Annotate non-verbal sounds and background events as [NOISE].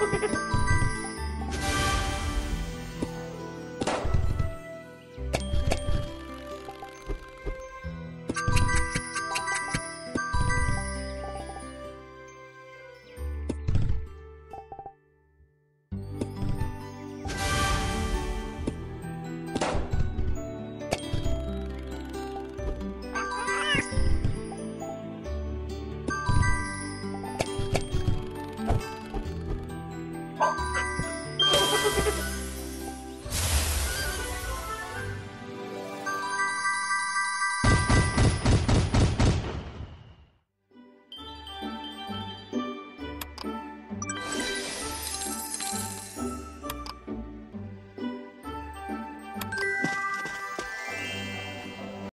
Ha [LAUGHS] ha! [LAUGHS]